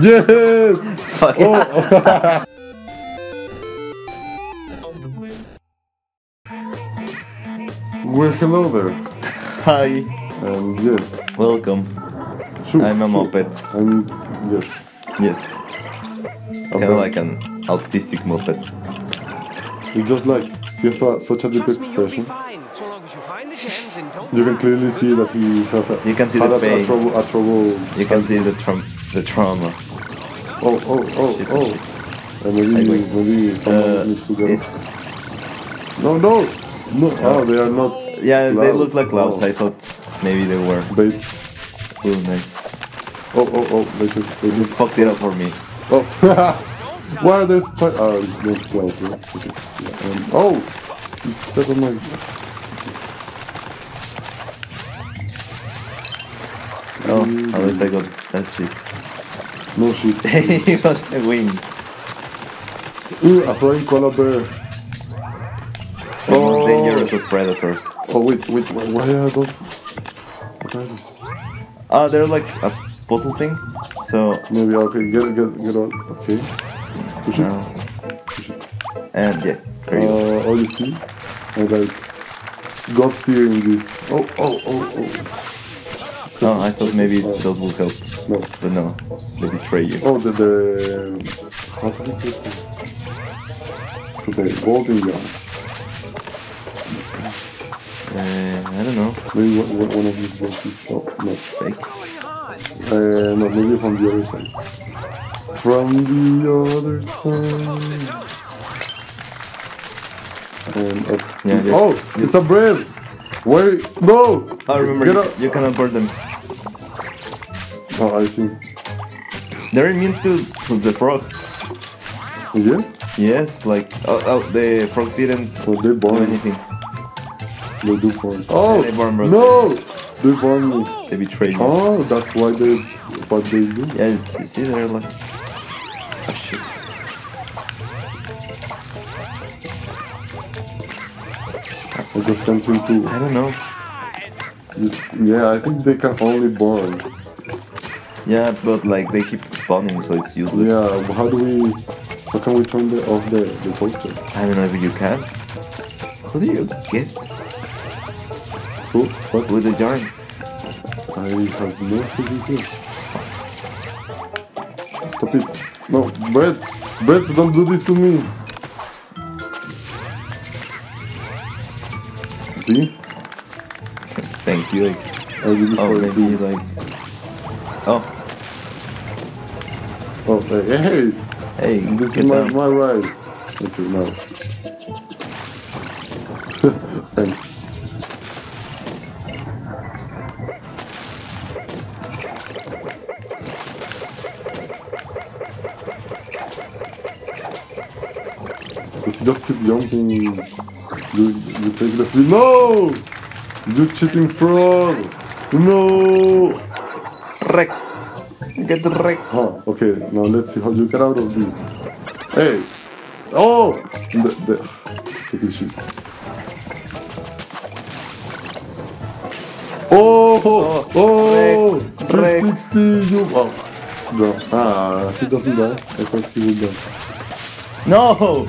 Yes! Fuck. Oh! well, hello there. Hi. And yes, Welcome. shoot, I'm a shoot. moped. I'm, yes. Yes. Kind of like an autistic moped. It's just like, he has a, uh, such a deep Trust me, expression. fine, so long as you find the gems and don't You can clearly see that he has a, You can see the a, a pain. trouble, a trouble. You can see the tra- the trauma. Oh, oh, oh, Shit, oh. shit. And maybe, maybe someone Uh, needs to get it's, No, no! No, oh, they are not. yeah, they look like clouds. Oh. I thought maybe they were. Bait. Oh, nice. Oh, oh, oh, this is, this You is. fucked it up for me. Oh! Why are there spi- Oh, it's not clouds, right? Okay. Yeah, um, oh! You stepped on my. Oh, at least I got that shit. No shit. He got a wing. Ooh, a flying koala bear. The most Oh. dangerous of predators. Oh, wait, wait, why, why are those. What are those? Ah, they're like a puzzle thing. So, Maybe, okay, get, get, get on. Okay. Push it. uh, Push it. and yeah, there you go. Uh, oh, you see? I like got tier in this. Oh, oh, oh, oh. Oh, I thought maybe Oh, those will help, No. but no, they betray you. Oh, the, the how get them? To the golden gun. Uh, I don't know, Maybe one, of these boxes. Oh, no. fake. Uh, no, maybe from the other side. From the other side. And up. Yeah, oh, it's a bread. Wait, no. I remember, you, you cannot burn them. Oh, I think They're immune to, to the frog. yes. Yes, like, oh, oh the frog didn't So they do anything. They do born. Oh they born broken. no, they born me. They betrayed you. Oh, that's why they what they do. Yeah, you see, they're like, oh shit. I just can't seem to. I don't know. Just, yeah, I think they can only born. Yeah, but like they keep spawning, so it's useless. Yeah, how do we? How can we turn the, off the the toaster? I don't know if you can. Who do you get Who? What? with the yarn? I have no idea. Stop it! No, Brett! Brett, don't do this to me! See? Thank you. I did it Oh, for maybe you. like. Oh, hey, hey! hey, This is my, down. my ride. Okay, now. Thanks. Just, just keep jumping. You, you take the free. No! You cheating frog! No! Wrecked. Get wrecked. Huh, okay, now let's see how you get out of this. Hey! Oh! The, the, stupid shit. Oh! Oh! oh wrecked, wrecked. 360! You. Oh. No. Ah, he doesn't die. I thought he would die. No!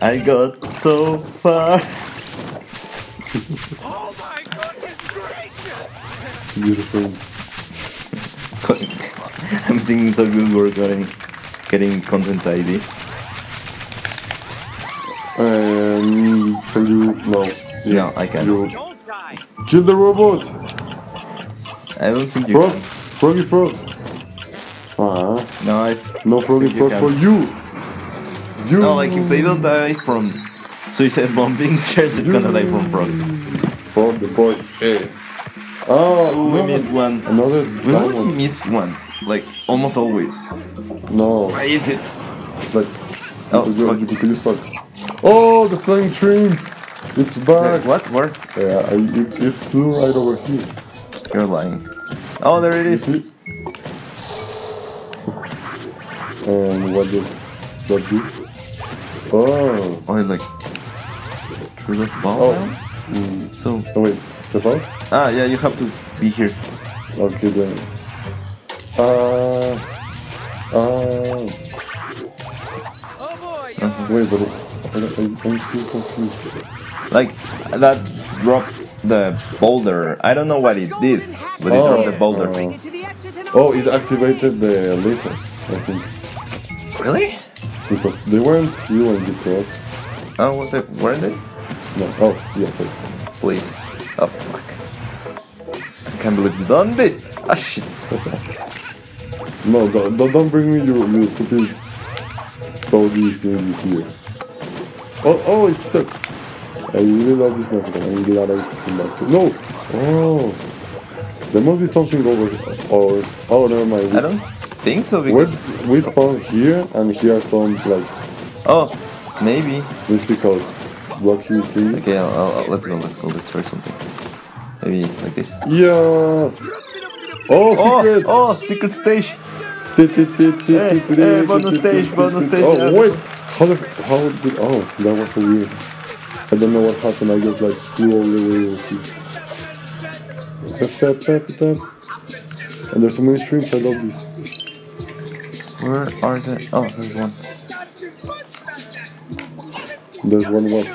I got so far. Oh my goodness gracious! Beautiful. I'm singing so good we're getting, getting content ID. And can you. No. Yes, No, I can't. You Don't die! kill the robot! I don't think you Frog! can. Froggy frog! Ah. No, I. No froggy think you frog for can't. you! You! No, like if they don't die from suicide bombings, they're just gonna die from frogs. Frog the boy. Hey. Oh, Ooh, we missed one. Another We always diamond. missed one. Like almost always. No. Why is it? It's like. Oh, you, you suck. Oh, the flying shrimp! It's back! What? Where? Yeah, I, it, it flew right over here. You're lying. Oh, there it is. You see? And what does that do? Oh. Oh, it like through the ball Oh. Mm. So Oh, wait. Step out? ah yeah, you have to be here. Okay, then. Uh, uh, Oh boy, yo. wait, but I, I, I'm still confused. Like that dropped the boulder. I don't know what it did, but it Oh. dropped the boulder. Oh. It to the exit and Oh, it activated the lasers, I think. Really? Because they weren't here when you crossed. Oh, what the, were they? No, oh, yes, I, Please. Oh fuck. I can't believe you done this. Ah shit. No, don't, don't- bring me your, your stupid toady thing here. Oh, oh, it's stuck. I really love this method. I'm glad I came back to No! Oh! There must be something over or oh never mind. I don't think so because. We spawn here and here are some like Oh, maybe. mystical blocky things. Okay, I'll, I'll, let's go. Let's go. Let's try something. Maybe like this. Yes! Oh, Oh, secret! oh, secret stage. Hey, hey, bonus stage, bonus stage, Oh, yeah. wait! How the, how did, oh, that was so weird. I don't know what happened, I just like flew all the way over tap. And there's so many streams, I love this. Where are the? Oh, there's one. There's one what?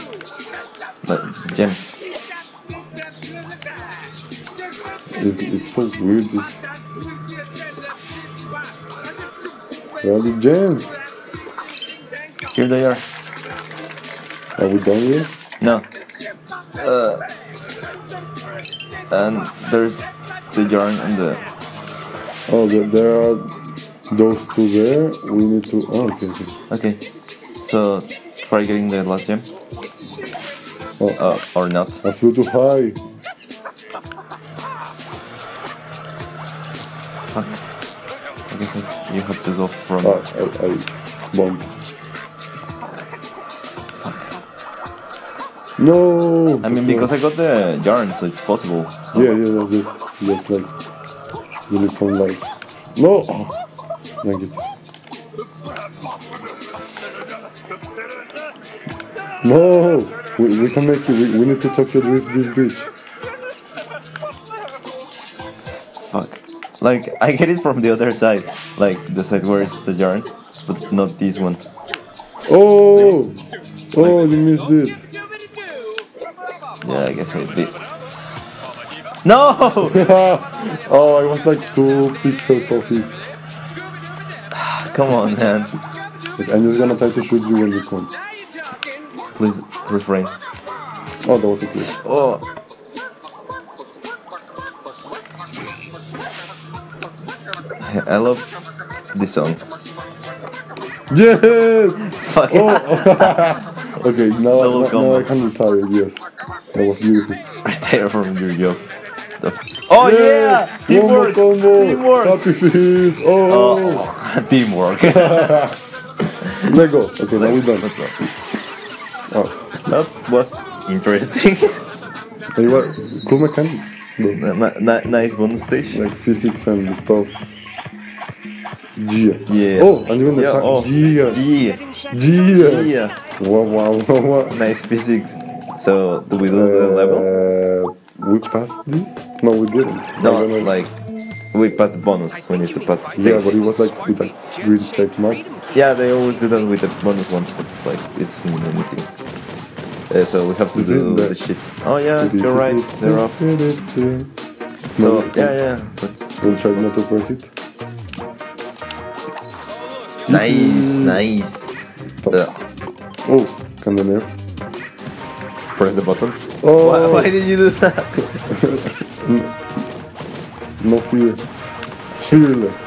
The gems. It, it's so weird, this. Where are the gems? Here they are. Are we done here? No. Uh, and there's the yarn and the. Oh, there, there are those two there. We need to. Oh, okay, okay. Okay. So try getting the last gem. Oh, Uh, or not. I flew too high. Fuck. I guess I, you have to go from. Ah, I, I bumped. No! I mean, because I got the yarn, so it's possible. So. Yeah, yeah, that's just, just like. You need some light. No! Thank you. No! We, we can make it. We, we need to talk it with this bitch. Like, I get it from the other side. Like, the side where it's the yarn, but not this one. Oh! Oh, you missed it. Yeah, I guess I did. No! oh, I was like two pixels off it. Come on, man. Like, I'm just gonna try to shoot you when you come. Please refrain. Oh, that was a clip. Oh. I love this song. Yes! Fuck. Oh! okay, now, Double I, now combo. I can retire, yes. That was beautiful. Retire from your job. Oh yeah! Teamwork! combo! Teamwork! Happy feet! Oh! Oh, teamwork. Let go. Okay, now we're done. Let's go. Oh. That was interesting. Hey, what? Cool mechanics. n- nice bonus stage. Like physics and stuff. Yeah. Yeah. Oh, and even the Yeah, oh. Yeah. Yeah. Yeah. Yeah. Wow, wow, wow, wow. Nice physics. So, do we do the level? Uh, we passed this? No, we didn't. No, don't like, we passed the bonus. We need to pass the stage. Yeah, but it was like with a green check mark. Yeah, they always do that with the bonus ones, but like it's in anything. Uh, so we have to Is do the the- shit. Oh yeah, you're right. They're off. So yeah, yeah. Let's, We'll try not to press it. Nice, nice. The, Oh, can the press the button. Oh, Why, why did you do that? no fear. Fearless.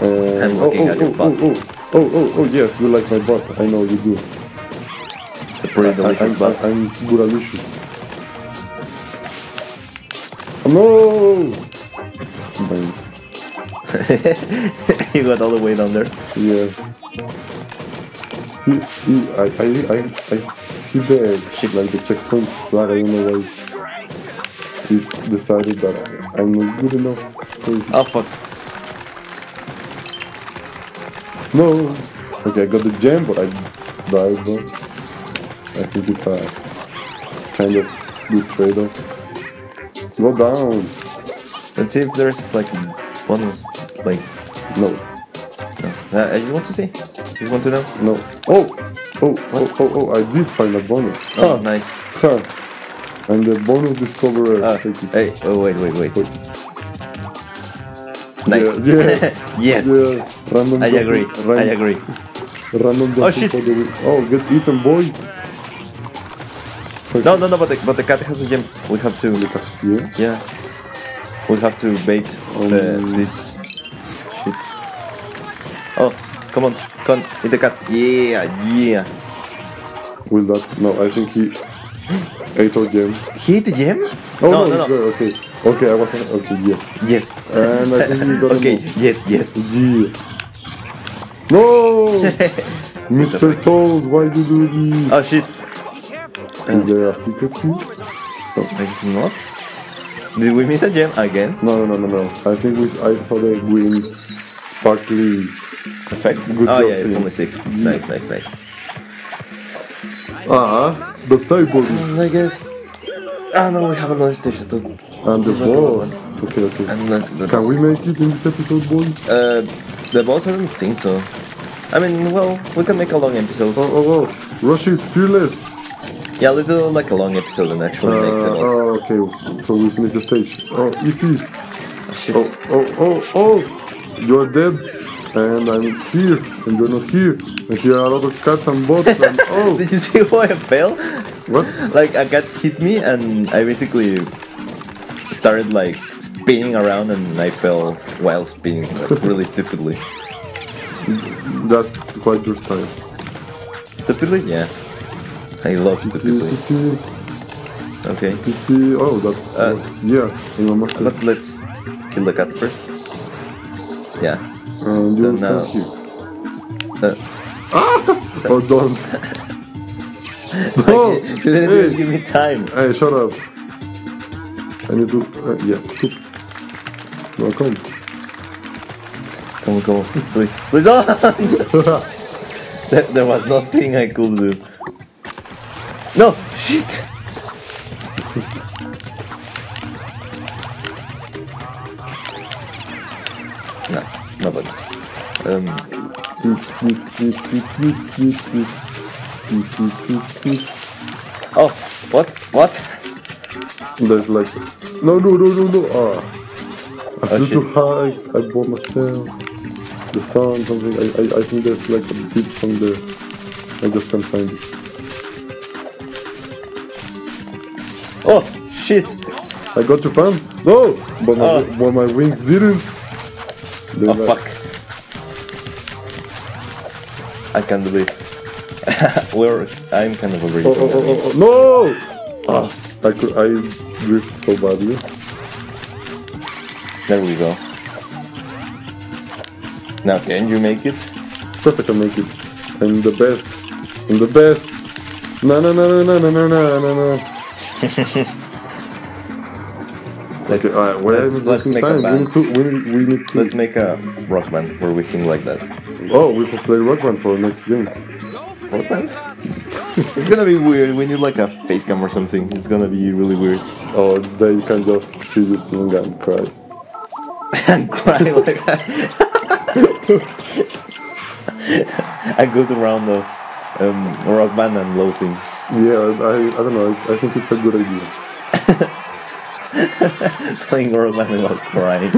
Uh, I'm oh, looking oh, at your oh, butt. Oh, oh, oh, oh, oh, yes, you like my butt. I know you do. It's a pretty I, delicious I'm, butt. I'm goodalicious. No! Bang. you got all the way down there. Yeah. He, he, I, I, I, I hit the Shit. like the checkpoint flag. I don't know why. It decided that I'm not good enough. Oh fuck. No. Okay, I got the gem, but I died. Though. I think it's a kind of good trade-off. Go down. Let's see if there's like a bonus. Like, No, no. Uh, I just want to see. Just want to know. no. Oh, oh, oh, oh, oh! I did find a bonus. Oh, Ha, nice. ha. And the bonus discoverer. It. hey, oh wait, wait, wait. Wait. Nice. Yeah, yes. Yeah, random. I agree. ran- I agree. Random Oh, shit. the. Oh, get eaten, boy. No, no, no. But the, but the cat has a gem. We have to. Yeah. Yeah. We have to bait the Um, this shit. Oh, come on, come on, eat the cat. Yeah, yeah. Will that? No, I think he ate our gem. He ate the gem? Oh no, no, no, there, okay. Okay, I was okay. Yes. Yes. And I think we got okay. Yes, yes. Yeah. No, Mr. Toes, why do you do this? oh shit. Is there a secret here? I guess not. Did we miss a gem again? No, no, no, no, no. I think we. I saw the green, sparkly. Effect. Good oh job, yeah, it's only six. Nice, nice, nice. Ah, the table is- I guess. Ah no, we have another station. too. and the This the boss. Okay, okay. And the, the Can boss. we make it in this episode, boys? Uh, the boss I don't think so. I mean, well, we can make a long episode. Oh, oh, oh! Rush it, fearless. Yeah, let's do like a long episode and actually make the Uh, boss. oh, okay. So we finish the stage. Oh, easy. Shit. Oh, oh, oh, oh! You're dead, and I'm here, and you're not here. And here are a lot of cats and bots, and oh, Did you see how I fell? what? Like a cat hit me and I basically started like spinning around and I fell while spinning like, really stupidly. That's quite your style. Stupidly? Yeah. I love stupidly. Okay. Oh, that. Uh, yeah, in my master. But let's kill the cat first. Yeah. And so you now- here. Uh, Oh, don't. oh, you didn't even hey, give me time. hey, shut up. I need to. Uh, yeah. No, come. Come on, come on. Please. Please don't! there, there was nothing I could do. No! Shit! no, no buttons. Um, oh, what? What? There's like. No, no, no, no, no. Ah. I Oh, flew too high. I bought myself. The sun, something. I, I, I think there's like a deep song there. I just can't find it. Oh, shit! I got your fan. No! But my, Oh. but my wings didn't. They're Oh, fuck. I can't believe. We're. I'm kind of already. Oh, oh, oh, oh, oh, no! Ah, I could, I drift so badly. There we go. Now, can you make it? Of course I can make it. I'm the best. I'm the best. No, no, no, no, no, no, no, no, no. Let's, Okay, alright, where let's, I let's make a time? We need to, we need, we need to. Let's make a rock band where we sing like that. Oh, we could play Rock Band for the next game. Rock band? it's gonna be weird. We need like a face cam or something. It's gonna be really weird. Or they can just see you sing and cry. and cry like a good round of um, rock band and loafing. Yeah, I, I don't know. I, I think it's a good idea. Playing rock band without crying.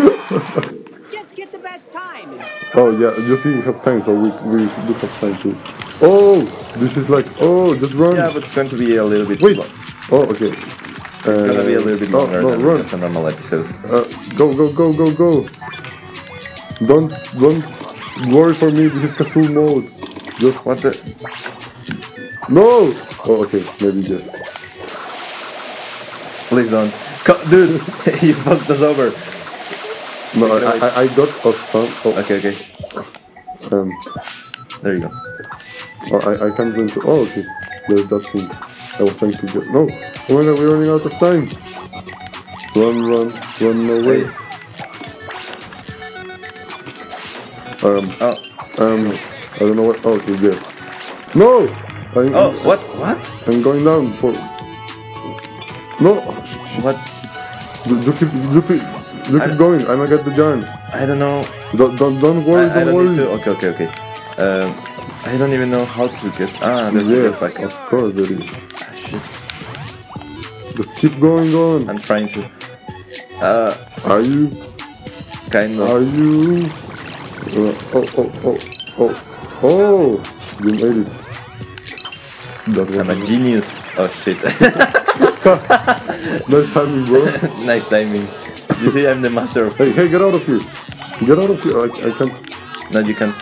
Just get the best time. Oh yeah, you see, we have time, so we we do have time to. Oh, this is like oh, just run. yeah, but it's going to be a little bit. Wait. lo- Oh, okay. It's gonna be a little bit longer oh, than run. just a normal episode. Uh, go, go, go, go, go. Don't, don't worry for me. This is Kazoo mode. Just What the? no. Oh, okay. Maybe yes. Please don't. Dude, you fucked us over. No, I, I, I got us fun. Oh, Okay, okay. um, There you go. oh, I, I can't go into. Oh, okay. There's that thing. I was trying to get. No. Oh my god, we're running out of time. Run, run, run away. Um, Oh, um, I don't know what. Oh, okay, yes. No. I'm, oh, what? What? I'm going down for. No. What? You, you keep, you keep, You keep going. I'm gonna get the giant. I don't know. Don't don't, don't worry. I, I don't, don't worry. to. Okay, okay, okay. Um, I don't even know how to get. Ah, there's a Yes, jetpack. of course there is. Ah, shit. Just keep going on. I'm trying to. Uh, Are you? kind of. Are you? Uh, oh oh oh oh oh! You made it. That I'm a genius. Oh shit. nice timing, bro. nice timing. You see, I'm the master of. hey hey, get out of here! Get out of here! I, I can't. No, you can't.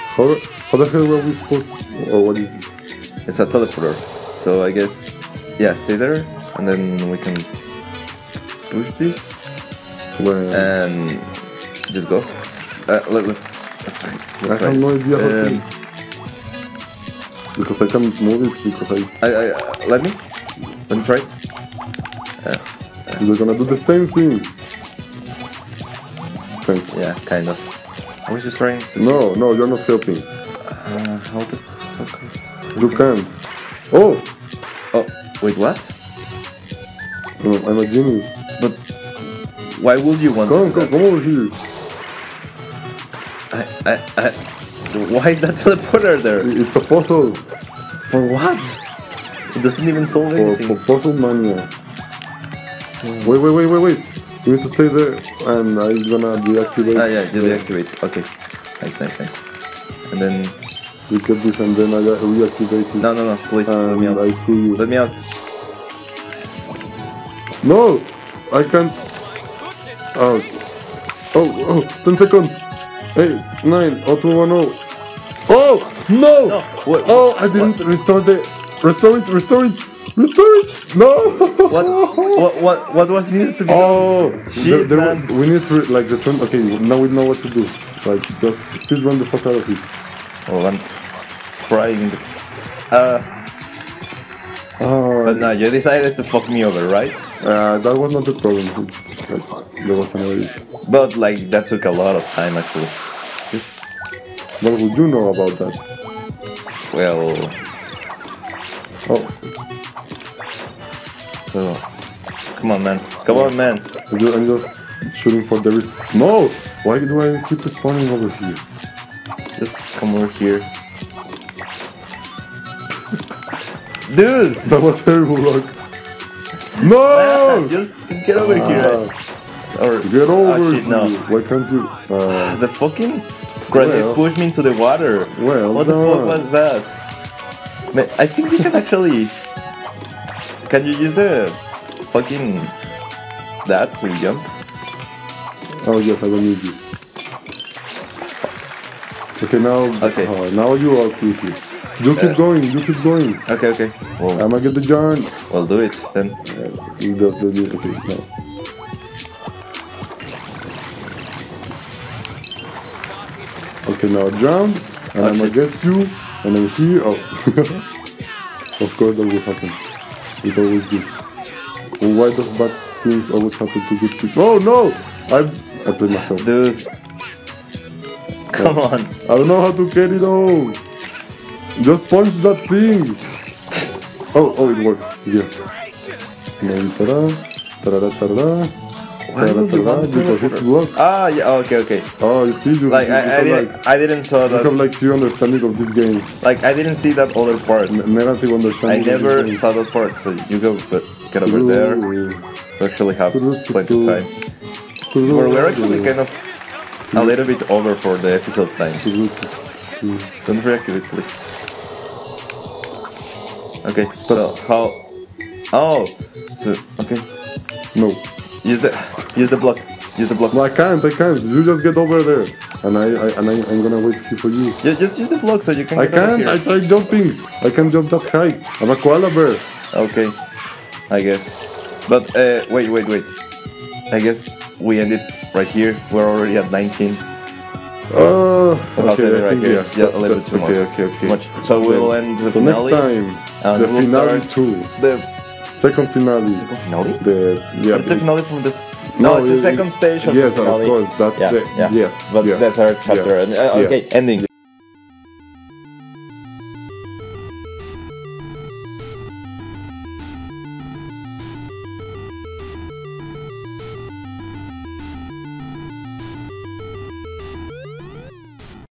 How, how the hell were we supposed? Or what is this? It's a teleporter. So I guess, yeah, stay there, and then we can push this Well, and just go. Uh, let, let, let's try. I Let's try have it. no idea how to. Um, Because I can't move it because I I, I, uh, let me. Let me try it. You're gonna do the same thing. Thanks. Yeah, kind of. I was just trying to. No, no, you're not helping. Uh, how the fuck? You can't. Oh, Oh, wait, what? no, I'm a genius. But why would you want Come, to come, come over here. I, I, I, why is that teleporter there? It's a puzzle For what? It doesn't even solve for, anything. for puzzle mania. So- Wait, wait, wait, wait, wait. You need to stay there, and I'm gonna deactivate. Ah, yeah, you deactivate. Okay. Nice, nice, nice. And then. We get this, and then I reactivate it. No, no, no, please, let me out. I screw you. Let me out. No, I can't. Oh, oh, oh, 10 seconds. 8, 9, oh, 2, 1, oh. Oh, no! No, what- Oh, I didn't restore the. Restore it, restore it, restore it! No! What? what? What? What was needed to be done? Oh, Shit, there- man. we need to like the turn. Okay, now we know what to do. Like just speed run the fuck out of it. Oh, I'm trying. Uh, Oh, but no, you decided to fuck me over, right? uh, that was not the problem. Like, there was another issue. But like that took a lot of time actually. Just What would you know about that? well, Oh, so come on, man. Come on, man. I'm ju- I'm just shooting for the. No! Why do I keep spawning over here? Just come over here. Dude! That was terrible luck. No! just, just get over here. Ah, Or get over oh, shit, here. no. Why can't you? Uh, The fucking grenade Well. pushed me into the water. well what the fuck was that? I think you can actually. Can you use a fucking that to jump? Oh yes, I don't need you. Okay, now. Okay. uh, now you are quickly. You keep Uh, going. You keep going. Okay, okay. Well, I'm gonna get the giant. we'll do it then. Uh, you just do it. Okay, now. Okay, now jump, and Oh, I'm gonna shit. get you, and I'm here. Oh, of course that will happen. It always does. Why does bad things always happen to good people? Oh no! I I played myself. Dude. Come on. I don't know how to get it all. Just punch that thing. Oh, oh, it worked. Yeah. Ta-da, Why ta-da, would you want to because it's blocked. Ah, yeah. Okay, okay. Oh, you see, you, Like you, I, I didn't, like, I didn't saw you have that. like zero understanding of this game. Like I didn't see that other part. N- negative I never of saw that part. So you go, but get over there. We actually have plenty of time. We're, we're actually kind of a little bit over for the episode time. Don't react reactivate, please. Okay, so how? Oh, so okay. No. Use the use the block. Use the block. No, I can't, I can't. You just get over there. And I, I and I, I'm gonna wait here for you. Ju- Just use the block so you can. I can't. I tried jumping. I can't jump that high. I'm a koala bear. Okay, I guess. But uh, wait, wait, wait. I guess we ended right here. We're already at 19. Oh, to okay, I right think, here. yeah. Yeah, a little bit too okay, much. okay, okay. Too much. So we'll end the So next finale. time, and the we'll finale two, the second finale. second finale. The yeah. What's the the- finale from the? No, it's the second stage of yes, the finale. Yes, of course. That's Yeah, the yeah. yeah. But yeah. it's the third chapter. Yeah. And, uh, okay, ending.